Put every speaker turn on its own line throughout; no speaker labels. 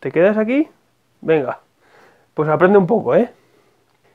¿te quedas aquí? Venga, pues aprende un poco, ¿eh?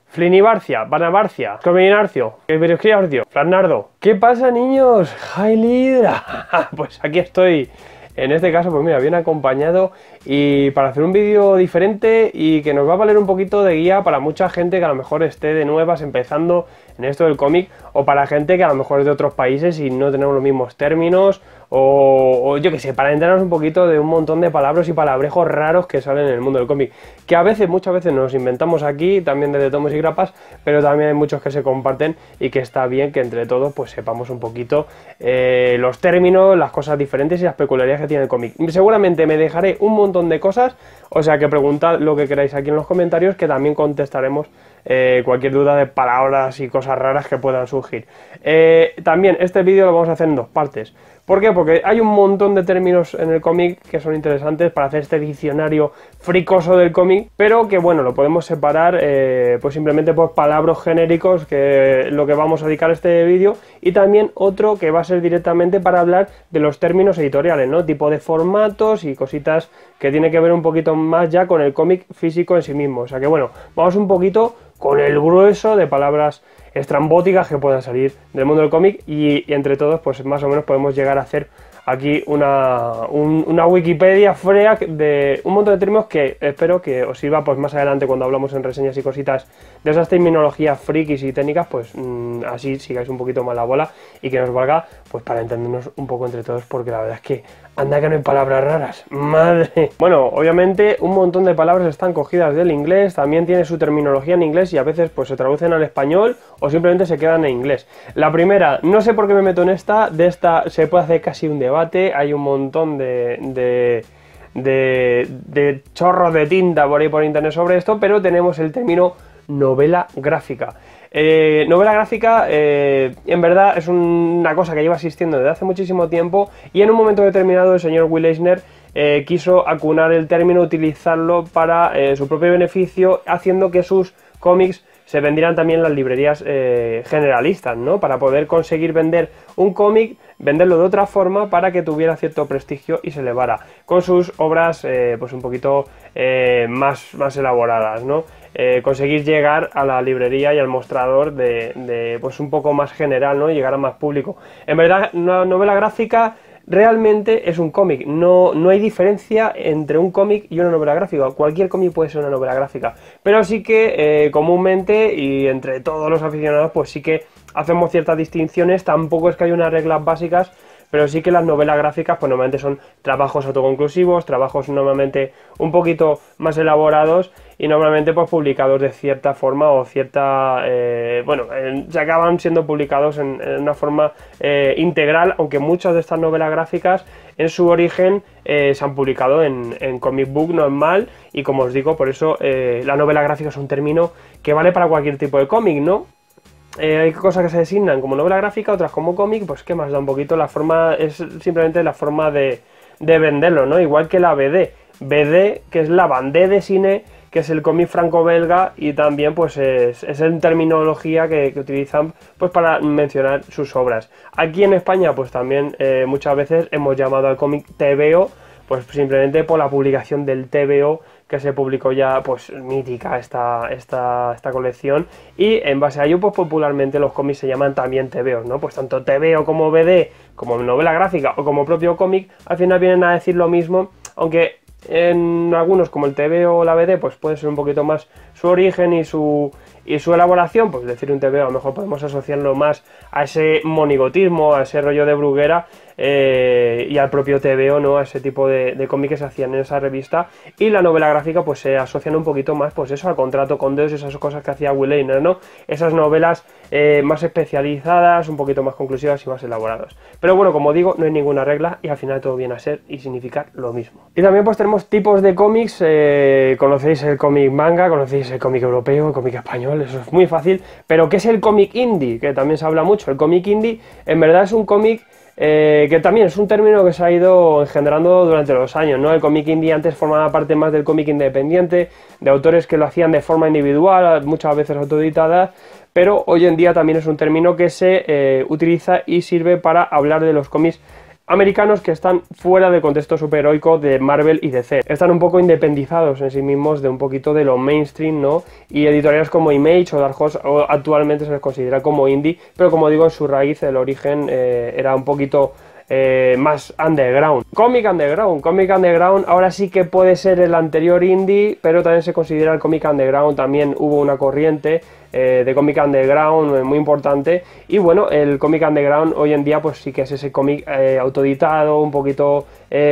Flinibarcia, Banabarcia, Cominarcio, Fran Flanardo. ¿Qué pasa, niños? Hydra. pues aquí estoy. En este caso, pues mira, bien acompañado y para hacer un vídeo diferente y que nos va a valer un poquito de guía para mucha gente que a lo mejor esté de nuevas empezando en esto del cómic o para gente que a lo mejor es de otros países y no tenemos los mismos términos o, yo que sé, para enterarnos un poquito de un montón de palabras y palabrejos raros que salen en el mundo del cómic, que a veces, muchas veces nos inventamos aquí, también desde tomos y grapas, pero también hay muchos que se comparten y que está bien que entre todos pues sepamos un poquito eh, los términos, las cosas diferentes y las peculiaridades que tiene el cómic. Seguramente me dejaré un montón de cosas, o sea que preguntad lo que queráis aquí en los comentarios que también contestaremos eh, cualquier duda de palabras y cosas raras que puedan surgir. Eh, también este vídeo lo vamos a hacer en dos partes. ¿Por qué? Porque hay un montón de términos en el cómic que son interesantes para hacer este diccionario fricoso del cómic, pero que bueno, lo podemos separar eh, pues simplemente por palabras genéricos, que lo que vamos a dedicar a este vídeo, y también otro que va a ser directamente para hablar de los términos editoriales, ¿no? Tipo de formatos y cositas que tiene que ver un poquito más ya con el cómic físico en sí mismo. O sea que bueno, vamos un poquito con el grueso de palabras estrambóticas que puedan salir del mundo del cómic y, entre todos pues más o menos podemos llegar a hacer aquí una, una Wikipedia frea de un montón de términos que espero que os sirva pues más adelante cuando hablamos en reseñas y cositas de esas terminologías frikis y técnicas, pues mm, así sigáis un poquito más la bola y que nos valga pues para entendernos un poco entre todos porque la verdad es que anda que no hay palabras raras, madre. Bueno, obviamente un montón de palabras están cogidas del inglés, también tiene su terminología en inglés y a veces pues se traducen al español o simplemente se quedan en inglés. La primera, no sé por qué me meto en esta, de esta se puede hacer casi un debate, hay un montón de, de de, chorros de tinta por ahí por internet sobre esto, pero tenemos el término novela gráfica. Eh, novela gráfica eh, en verdad es una cosa que lleva existiendo desde hace muchísimo tiempo y en un momento determinado el señor Will Eisner eh, quiso acunar el término, utilizarlo para su propio beneficio, haciendo que sus cómics se vendieran también las librerías generalistas, ¿no? Para poder conseguir vender un cómic, venderlo de otra forma para que tuviera cierto prestigio y se elevara, con sus obras pues un poquito más, más elaboradas, ¿no? Eh, conseguir llegar a la librería y al mostrador de, pues un poco más general, ¿no? Y llegar a más público. En verdad, una novela gráfica realmente es un cómic. No, no hay diferencia entre un cómic y una novela gráfica. Cualquier cómic puede ser una novela gráfica. Pero sí que eh, comúnmente y entre todos los aficionados, pues sí que hacemos ciertas distinciones. Tampoco es que haya unas reglas básicas pero sí que las novelas gráficas pues normalmente son trabajos autoconclusivos, trabajos normalmente un poquito más elaborados y normalmente pues publicados de cierta forma o cierta, eh, bueno, se acaban siendo publicados en, una forma eh, integral, aunque muchas de estas novelas gráficas en su origen eh, se han publicado en, en, comic book normal y como os digo, por eso la novela gráfica es un término que vale para cualquier tipo de cómic, ¿no? Eh, hay cosas que se designan como novela gráfica, otras como cómic, pues qué más da un poquito la forma, es simplemente la forma de, venderlo, ¿no? Igual que la BD. BD, que es la bandé de cine, que es el cómic franco-belga y también pues es, es en terminología que, utilizan pues para mencionar sus obras. Aquí en España pues también eh, muchas veces hemos llamado al cómic TVO pues simplemente por la publicación del TVO que se publicó ya, pues mítica esta, esta, esta colección. Y en base a ello, pues popularmente los cómics se llaman también TVO, ¿no? Pues tanto TVO como BD, como novela gráfica o como propio cómic, al final vienen a decir lo mismo, aunque en algunos como el TVO o la BD, pues puede ser un poquito más su origen y su, y su elaboración, pues decir un TVO, a lo mejor podemos asociarlo más a ese monigotismo, a ese rollo de bruguera, eh, y al propio TVO, ¿no? A ese tipo de, cómics que se hacían en esa revista. Y la novela gráfica, pues se asocian un poquito más, pues eso, al contrato con Deus, esas cosas que hacía Will Eisner, ¿no? Esas novelas eh, más especializadas, un poquito más conclusivas y más elaboradas. Pero bueno, como digo, no hay ninguna regla y al final todo viene a ser y significar lo mismo. Y también pues tenemos tipos de cómics, eh, conocéis el cómic manga, conocéis el cómic europeo, el cómic español, eso es muy fácil, pero ¿qué es el cómic indie? Que también se habla mucho. El cómic indie en verdad es un cómic eh, que también es un término que se ha ido engendrando durante los años, ¿no? El cómic indie antes formaba parte más del cómic independiente, de autores que lo hacían de forma individual, muchas veces autoeditadas, pero hoy en día también es un término que se eh, utiliza y sirve para hablar de los cómics americanos que están fuera del contexto superheroico de Marvel y DC. Están un poco independizados en sí mismos de un poquito de lo mainstream, ¿no? Y editoriales como Image o Dark Horse actualmente se les considera como indie, pero como digo, en su raíz, el origen eh, era un poquito eh, más underground. Comic underground, comic underground ahora sí que puede ser el anterior indie, pero también se considera el comic underground, también hubo una corriente eh, de cómic underground muy importante. Y bueno, el cómic underground hoy en día pues sí que es ese cómic autoeditado, un poquito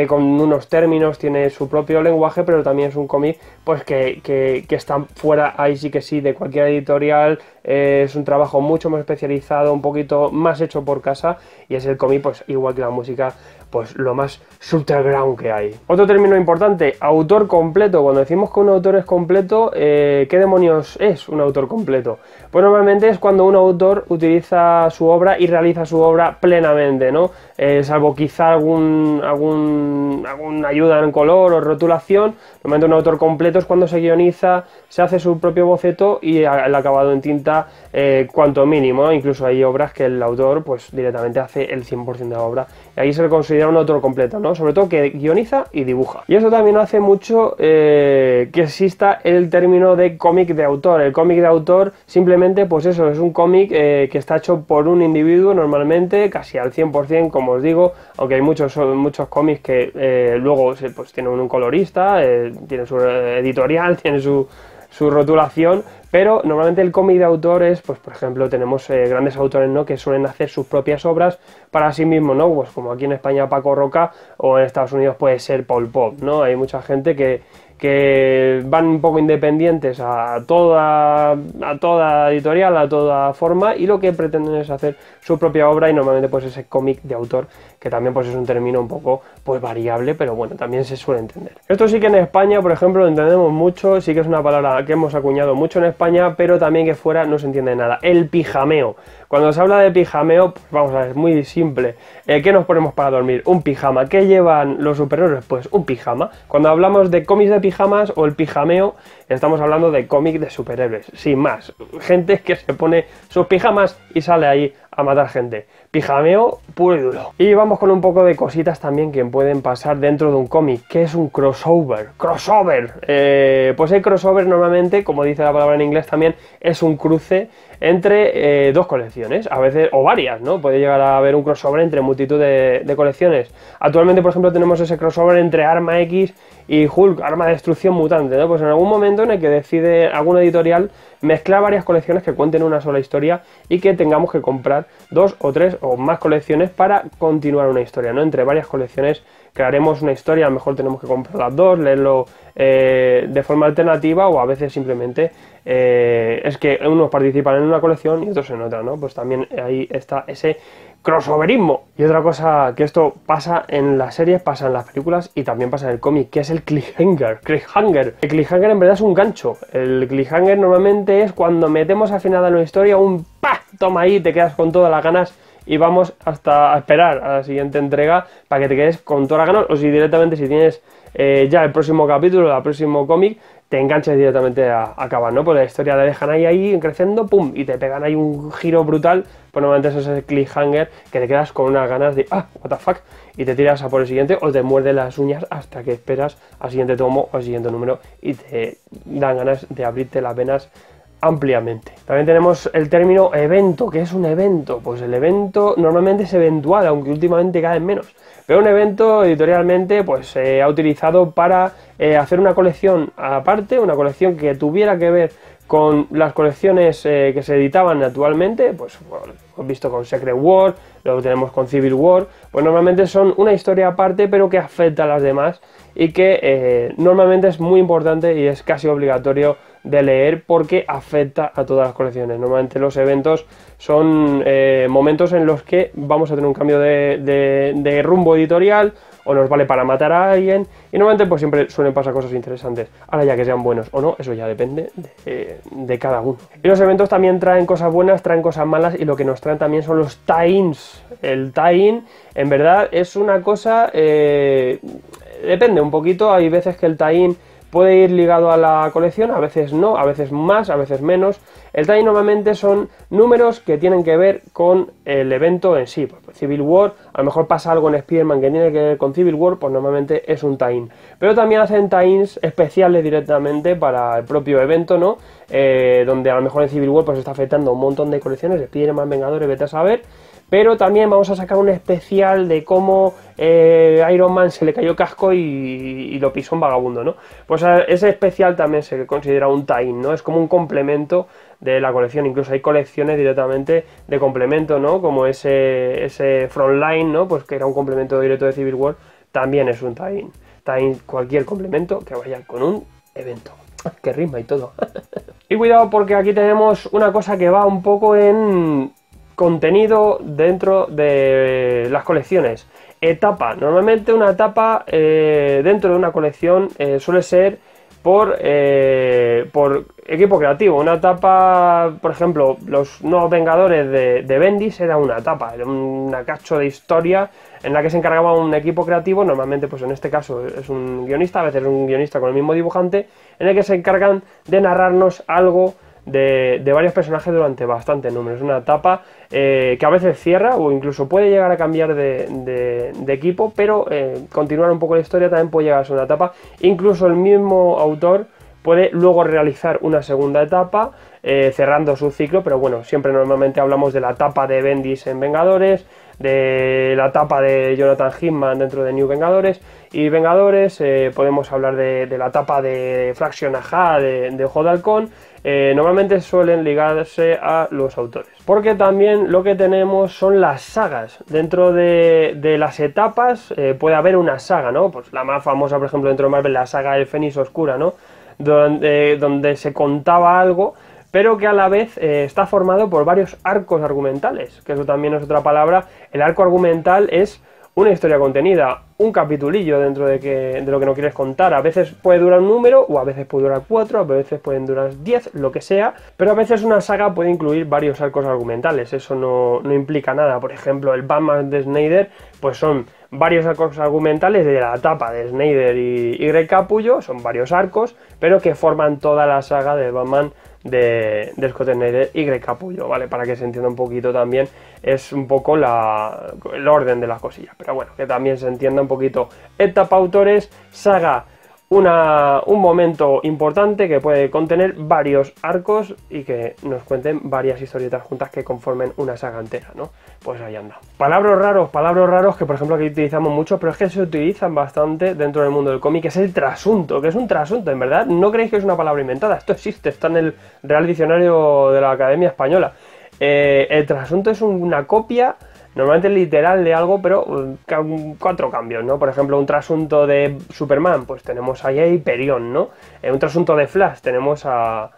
con unos términos, tiene su propio lenguaje, pero también es un cómic pues que, que, que, está fuera ahí sí que sí de cualquier editorial, es un trabajo mucho más especializado, un poquito más hecho por casa y es el cómic pues igual que la música pues lo más subterground que hay. Otro término importante, autor completo. Cuando decimos que un autor es completo, eh, ¿qué demonios es un autor completo? Pues normalmente es cuando un autor utiliza su obra y realiza su obra plenamente, ¿no? Eh, salvo quizá algún, algún, alguna ayuda en color o rotulación, normalmente un autor completo es cuando se guioniza, se hace su propio boceto y el acabado en tinta eh, cuanto mínimo, incluso hay obras que el autor pues directamente hace el 100% de la obra y ahí se le considera un autor completo, ¿no? Sobre todo que guioniza y dibuja. Y eso también hace mucho eh, que exista el término de cómic de autor. El cómic de autor simplemente, pues eso, es un cómic que está hecho por un individuo normalmente, casi al 100%, como os digo, aunque hay muchos, muchos cómics que eh, luego pues, tienen un colorista, eh, tienen su editorial, tienen su, su rotulación, pero normalmente el cómic de autor es, pues por ejemplo, tenemos eh, grandes autores ¿no? que suelen hacer sus propias obras para sí mismos, ¿no? Pues como aquí en España Paco Roca o en Estados Unidos puede ser Paul Pop, ¿no? Hay mucha gente que, que van un poco independientes a toda, a toda editorial, a toda forma, y lo que pretenden es hacer su propia obra y normalmente pues ese cómic de autor, que también pues es un término un poco pues variable, pero bueno, también se suele entender. Esto sí que en España, por ejemplo, lo entendemos mucho, sí que es una palabra que hemos acuñado mucho en España, pero también que fuera no se entiende nada. El pijameo. Cuando se habla de pijameo, pues vamos a ver, es muy simple. Eh, ¿Qué nos ponemos para dormir? Un pijama. ¿Qué llevan los superhéroes? Pues un pijama. Cuando hablamos de cómics de pijamas o el pijameo, estamos hablando de cómic de superhéroes, sin más. Gente que se pone sus pijamas y sale ahí a matar gente. Pijameo puro y duro. Y vamos con un poco de cositas también que pueden pasar dentro de un cómic. ¿Qué es un crossover? ¡Crossover! Eh, pues el crossover normalmente, como dice la palabra en inglés también, es un cruce entre eh, dos colecciones, a veces, o varias, ¿no? Puede llegar a haber un crossover entre multitud de, colecciones. Actualmente, por ejemplo, tenemos ese crossover entre Arma X y Hulk, Arma de Destrucción Mutante, ¿no? Pues en algún momento en el que decide alguna editorial mezclar varias colecciones que cuenten una sola historia y que tengamos que comprar dos o tres o más colecciones para continuar una historia, ¿no? Entre varias colecciones crearemos una historia, a lo mejor tenemos que comprar las dos, leerlo eh, de forma alternativa o a veces simplemente eh, es que unos participan en una colección y otros en otra, ¿no? Pues también ahí está ese crossoverismo. Y otra cosa que esto pasa en las series, pasa en las películas y también pasa en el cómic, que es el cliffhanger. cliffhanger. El cliffhanger en verdad es un gancho. El cliffhanger normalmente es cuando metemos al final de una historia un pa, toma ahí, te quedas con todas las ganas y vamos hasta a esperar a la siguiente entrega para que te quedes con todas las ganas o si directamente si tienes eh, ya el próximo capítulo, el próximo cómic, te enganchas directamente a, acabar, ¿no? Pues la historia te dejan ahí, ahí creciendo, pum, y te pegan ahí un giro brutal, pues normalmente es ese cliffhanger que te quedas con unas ganas de, ah, what the fuck, y te tiras a por el siguiente o te muerdes las uñas hasta que esperas al siguiente tomo o al siguiente número y te dan ganas de abrirte las venas ampliamente. También tenemos el término evento. ¿Qué es un evento? Pues el evento normalmente es eventual, aunque últimamente cada vez menos. Pero un evento editorialmente pues se ha utilizado para eh, hacer una colección aparte, una colección que tuviera que ver con las colecciones eh, que se editaban actualmente, pues hemos visto con Secret War, luego tenemos con Civil War, pues normalmente son una historia aparte pero que afecta a las demás y que eh, normalmente es muy importante y es casi obligatorio de leer porque afecta a todas las colecciones. Normalmente los eventos son eh, momentos en los que vamos a tener un cambio de, rumbo editorial o nos vale para matar a alguien y normalmente pues siempre suelen pasar cosas interesantes. Ahora ya que sean buenos o no, eso ya depende de, cada uno. Y los eventos también traen cosas buenas, traen cosas malas y lo que nos traen también son los tie-ins. El tie-in en verdad es una cosa... Eh, depende un poquito, hay veces que el tie-in puede ir ligado a la colección, a veces no, a veces más, a veces menos. El tie normalmente son números que tienen que ver con el evento en sí. Pues, Civil War, a lo mejor pasa algo en Spider-Man que tiene que ver con Civil War, pues normalmente es un tie-in. Pero también hacen tie-ins especiales directamente para el propio evento, ¿no? Eh, donde a lo mejor en Civil War pues está afectando un montón de colecciones, Spider-Man, Vengadores, vete a saber pero también vamos a sacar un especial de cómo eh, Iron Man se le cayó casco y, lo pisó un vagabundo, ¿no? Pues ese especial también se considera un tie ¿no? Es como un complemento de la colección, incluso hay colecciones directamente de complemento, ¿no? Como ese, Frontline, ¿no? Pues que era un complemento directo de Civil War, también es un tie-in. Tie cualquier complemento que vaya con un evento. Que rima y todo. y cuidado porque aquí tenemos una cosa que va un poco en contenido dentro de las colecciones. Etapa. Normalmente una etapa eh, dentro de una colección eh, suele ser por, eh, por equipo creativo. Una etapa, por ejemplo, los nuevos Vengadores de, de Bendis era una etapa, era una cacho de historia en la que se encargaba un equipo creativo, normalmente pues en este caso es un guionista, a veces un guionista con el mismo dibujante, en el que se encargan de narrarnos algo de, varios personajes durante bastante número. Es una etapa eh, que a veces cierra o incluso puede llegar a cambiar de, equipo, pero eh, continuar un poco la historia también puede llegar a ser una etapa. Incluso el mismo autor puede luego realizar una segunda etapa eh, cerrando su ciclo, pero bueno, siempre normalmente hablamos de la etapa de Bendis en Vengadores, de la etapa de Jonathan Hickman dentro de New Vengadores y Vengadores, podemos hablar de, la etapa de Fraction Aja de, de Ojo de Halcón, eh, normalmente suelen ligarse a los autores. Porque también lo que tenemos son las sagas. Dentro de, las etapas eh, puede haber una saga, ¿no? Pues la más famosa, por ejemplo, dentro de Marvel, la saga del Fénix Oscura, ¿no? Donde, donde se contaba algo pero que a la vez eh, está formado por varios arcos argumentales, que eso también es otra palabra. El arco argumental es una historia contenida, un capitulillo dentro de, que, de lo que no quieres contar. A veces puede durar un número, o a veces puede durar cuatro, a veces pueden durar diez, lo que sea, pero a veces una saga puede incluir varios arcos argumentales, eso no, no implica nada. Por ejemplo, el Batman de Snyder, pues son varios arcos argumentales de la etapa de Snyder y, y Capullo, son varios arcos, pero que forman toda la saga de Batman de, de Scott Snyder y Greg Capullo, ¿vale? Para que se entienda un poquito también, es un poco la, el orden de las cosillas, pero bueno, que también se entienda un poquito. Etapa autores, saga una, un momento importante que puede contener varios arcos y que nos cuenten varias historietas juntas que conformen una saga entera, ¿no? Pues ahí anda. Palabras raros, palabras raros que por ejemplo aquí utilizamos mucho, pero es que se utilizan bastante dentro del mundo del cómic, es el trasunto, que es un trasunto, en verdad, no creéis que es una palabra inventada, esto existe, está en el Real Diccionario de la Academia Española. Eh, el trasunto es una copia normalmente literal de algo, pero uh, cuatro cambios, ¿no? Por ejemplo, un trasunto de Superman, pues tenemos ahí a Hyperion, ¿no? En un trasunto de Flash tenemos a,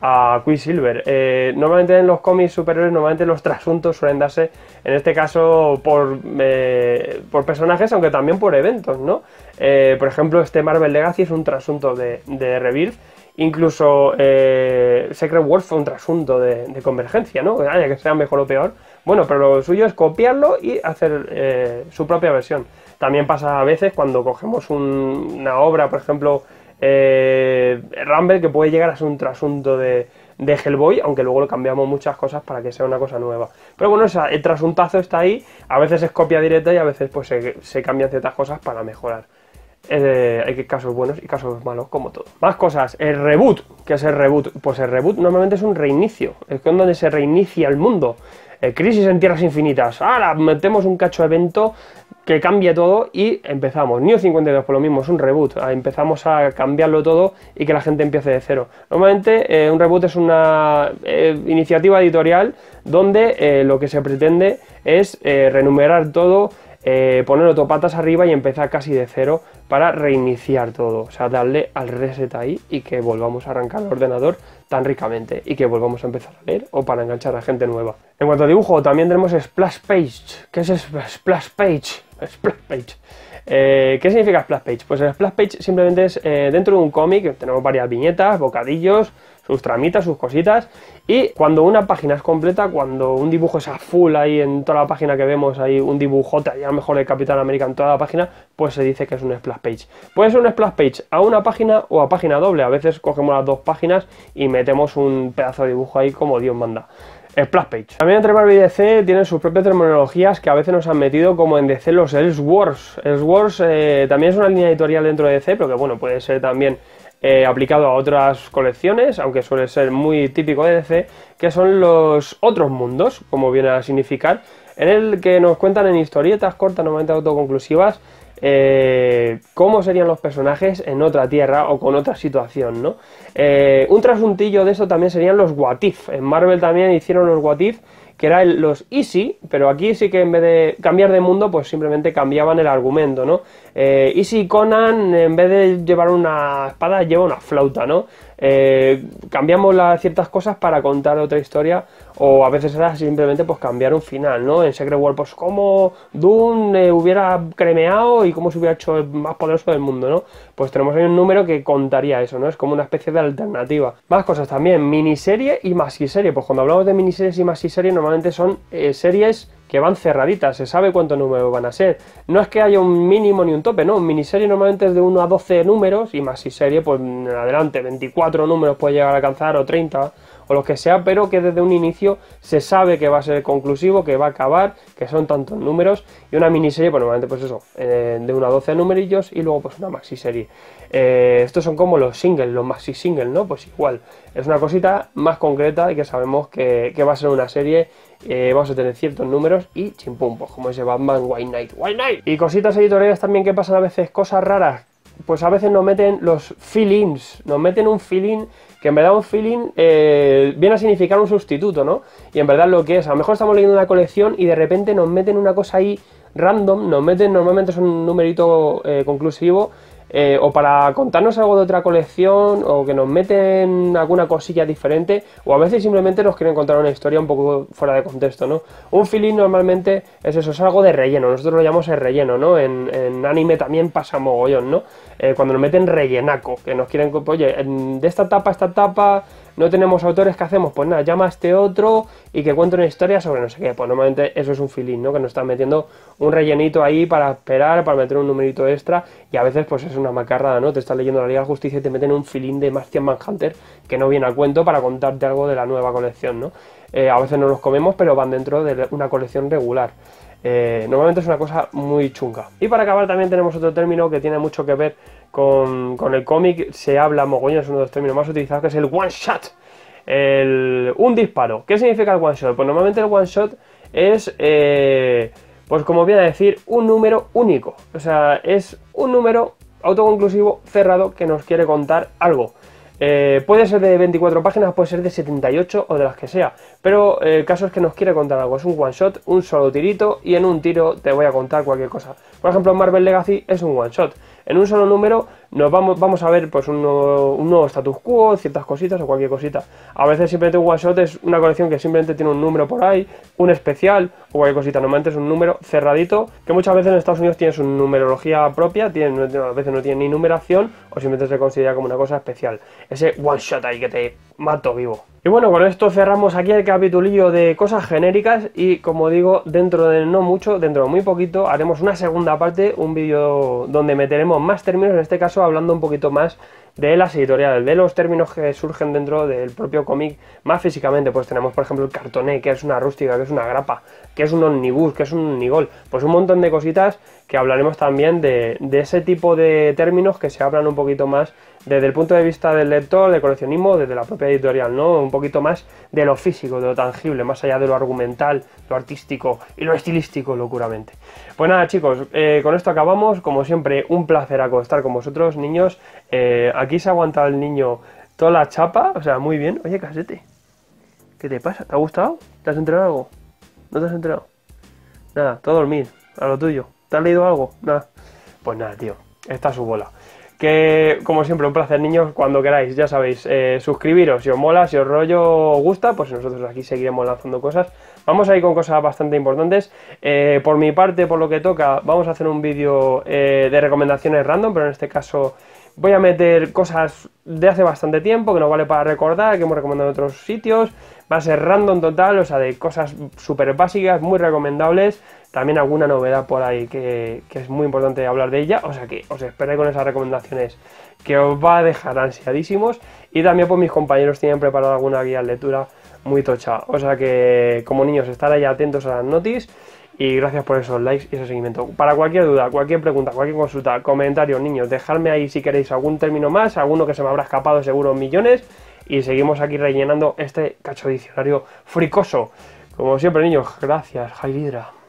a Quicksilver. Eh, normalmente en los cómics superiores, normalmente los trasuntos suelen darse, en este caso, por, eh, por personajes, aunque también por eventos, ¿no? Eh, por ejemplo, este Marvel Legacy es un trasunto de, de Rebirth, incluso Secret Wars fue un trasunto de, de convergencia, ¿no? Que sea mejor o peor, bueno, pero lo suyo es copiarlo y hacer eh, su propia versión. También pasa a veces cuando cogemos una obra, por ejemplo, eh, Rumble, que puede llegar a ser un trasunto de, de, Hellboy, aunque luego lo cambiamos muchas cosas para que sea una cosa nueva. Pero bueno, el trasuntazo está ahí, a veces es copia directa y a veces pues se, cambian ciertas cosas para mejorar. Eh, hay casos buenos y casos malos, como todo. Más cosas. El reboot. ¿Qué es el reboot? Pues el reboot normalmente es un reinicio. Es donde se reinicia el mundo. Eh, crisis en Tierras Infinitas. Ahora metemos un cacho evento que cambie todo y empezamos. New 52 por lo mismo, es un reboot. Ah, empezamos a cambiarlo todo y que la gente empiece de cero. Normalmente eh, un reboot es una eh, iniciativa editorial donde lo que se pretende es renumerar todo, poner autopatas arriba y empezar casi de cero para reiniciar todo. O sea, darle al reset ahí y que volvamos a arrancar el ordenador tan ricamente y que volvamos a empezar a leer o para enganchar a gente nueva. En cuanto a dibujo, también tenemos Splash Page. ¿Qué es Splash Page? Splash Page. Eh, ¿Qué significa splash page? Pues el splash page simplemente es eh, dentro de un cómic, tenemos varias viñetas, bocadillos, sus tramitas, sus cositas. Y cuando una página es completa, cuando un dibujo es a full ahí en toda la página que vemos, hay un dibujote, ya mejor el Capitán América en toda la página, pues se dice que es un splash page. Puede ser un splash page a una página o a página doble. A veces cogemos las dos páginas y metemos un pedazo de dibujo ahí como Dios manda. Splash Page. También entre Marvel y DC tienen sus propias terminologías que a veces nos han metido como en DC los Elseworlds. Elseworlds eh, también es una línea editorial dentro de DC, pero que bueno, puede ser también eh, aplicado a otras colecciones, aunque suele ser muy típico de DC, que son los otros mundos, como viene a significar, en el que nos cuentan en historietas cortas, normalmente autoconclusivas, eh, cómo serían los personajes en otra tierra o con otra situación, ¿no? Eh, un trasuntillo de eso también serían los What If. En Marvel también hicieron los What If que eran los Easy, pero aquí sí que en vez de cambiar de mundo, pues simplemente cambiaban el argumento, ¿no? Eh, Easy Conan, en vez de llevar una espada, lleva una flauta, ¿no? Eh, cambiamos las ciertas cosas para contar otra historia, o a veces era simplemente pues cambiar un final, ¿no? En Secret World, pues como Doom eh, hubiera cremeado y cómo se hubiera hecho el más poderoso del mundo, ¿no? Pues tenemos ahí un número que contaría eso, ¿no? Es como una especie de alternativa. Más cosas también, miniserie y serie Pues cuando hablamos de miniseries y serie normalmente son eh, series que van cerraditas, se sabe cuántos números van a ser. No es que haya un mínimo ni un tope, no, miniserie normalmente es de 1 a 12 números y más si serie, pues adelante, 24 números puede llegar a alcanzar o 30 o lo que sea, pero que desde un inicio se sabe que va a ser conclusivo, que va a acabar, que son tantos números y una miniserie, pues normalmente pues eso, eh, de 1 a 12 numerillos y luego pues una maxi serie. Eh, estos son como los singles, los maxi singles, ¿no? Pues igual, es una cosita más concreta y que sabemos que va a ser una serie eh, vamos a tener ciertos números y chimpum, pues como ese Batman White Knight, White Knight. Y cositas editoriales también que pasan a veces, cosas raras, pues a veces nos meten los feelings, nos meten un feeling que en verdad un feeling eh, viene a significar un sustituto, ¿no? Y en verdad lo que es, a lo mejor estamos leyendo una colección y de repente nos meten una cosa ahí random, nos meten, normalmente es un numerito eh, conclusivo eh, o para contarnos algo de otra colección, o que nos meten alguna cosilla diferente, o a veces simplemente nos quieren contar una historia un poco fuera de contexto, ¿no? Un feeling normalmente es eso, es algo de relleno, nosotros lo llamamos el relleno, ¿no? En, anime también pasa mogollón, ¿no? Eh, cuando nos meten rellenaco, que nos quieren, oye, de esta etapa a esta etapa no tenemos autores, ¿qué hacemos? Pues nada, llama a este otro y que cuente una historia sobre no sé qué. Pues normalmente eso es un feeling, ¿no? Que nos están metiendo un rellenito ahí para esperar, para meter un numerito extra y a veces pues es una macarrada, ¿no? Te estás leyendo la Liga de Justicia y te meten un feeling de Martian Manhunter que no viene a cuento para contarte algo de la nueva colección, ¿no? Eh, a veces no los comemos, pero van dentro de una colección regular. Eh, normalmente es una cosa muy chunga. Y para acabar también tenemos otro término que tiene mucho que ver con, el cómic, se habla mogollón, es uno de los términos más utilizados, que es el one shot. El, un disparo. ¿Qué significa el one shot? Pues normalmente el one shot es, eh, pues como viene a decir, un número único. O sea, es un número autoconclusivo cerrado que nos quiere contar algo. Eh, puede ser de 24 páginas, puede ser de 78 o de las que sea, pero eh, el caso es que nos quiere contar algo. Es un one shot, un solo tirito y en un tiro te voy a contar cualquier cosa. Por ejemplo, Marvel Legacy es un one shot. En un solo número nos vamos, vamos a ver pues un nuevo, status quo, ciertas cositas o cualquier cosita. A veces simplemente un one shot es una colección que simplemente tiene un número por ahí, un especial o cualquier cosita. Normalmente es un número cerradito, que muchas veces en Estados Unidos tiene su numerología propia, tiene, a veces no tiene ni numeración o simplemente se considera como una cosa especial. Ese one shot ahí que te mato vivo. Y bueno, con esto cerramos aquí el capitulillo de cosas genéricas y como digo, dentro de no mucho, dentro de muy poquito, haremos una segunda parte, un vídeo donde meteremos más términos, en este caso hablando un poquito más de las editoriales, de los términos que surgen dentro del propio cómic más físicamente. Pues tenemos, por ejemplo, el cartoné, que es una rústica, que es una grapa, que es un omnibus, que es un unigol. Pues un montón de cositas que hablaremos también de, ese tipo de términos que se hablan un poquito más desde el punto de vista del lector, de coleccionismo, desde la propia editorial, ¿no? Un poquito más de lo físico, de lo tangible, más allá de lo argumental, lo artístico y lo estilístico, locuramente. Pues nada, chicos, eh, con esto acabamos. Como siempre, un placer acostar con vosotros, niños. Eh, aquí se ha aguantado el niño toda la chapa, o sea, muy bien. Oye, casete, ¿qué te pasa? ¿Te ha gustado? ¿Te has enterado algo? ¿No te has enterado? Nada, todo dormir, a lo tuyo. ¿Te has leído algo? Nada. Pues nada, tío, está su bola. Que, como siempre, un placer, niños, cuando queráis, ya sabéis, eh, suscribiros si os mola, si os rollo gusta, pues nosotros aquí seguiremos lanzando cosas. Vamos a ir con cosas bastante importantes. Eh, por mi parte, por lo que toca, vamos a hacer un vídeo eh, de recomendaciones random, pero en este caso voy a meter cosas de hace bastante tiempo que nos vale para recordar, que hemos recomendado en otros sitios. Va a ser random total, o sea, de cosas súper básicas, muy recomendables. También alguna novedad por ahí que, es muy importante hablar de ella. O sea que os esperé con esas recomendaciones que os va a dejar ansiadísimos. Y también pues mis compañeros tienen preparado alguna guía de lectura muy tocha. O sea que como niños estar ahí atentos a las noticias y gracias por esos likes y ese seguimiento. Para cualquier duda, cualquier pregunta, cualquier consulta, comentario, niños, dejadme ahí si queréis algún término más, alguno que se me habrá escapado seguro millones y seguimos aquí rellenando este cacho diccionario fricoso. Como siempre, niños, gracias, Jailidra.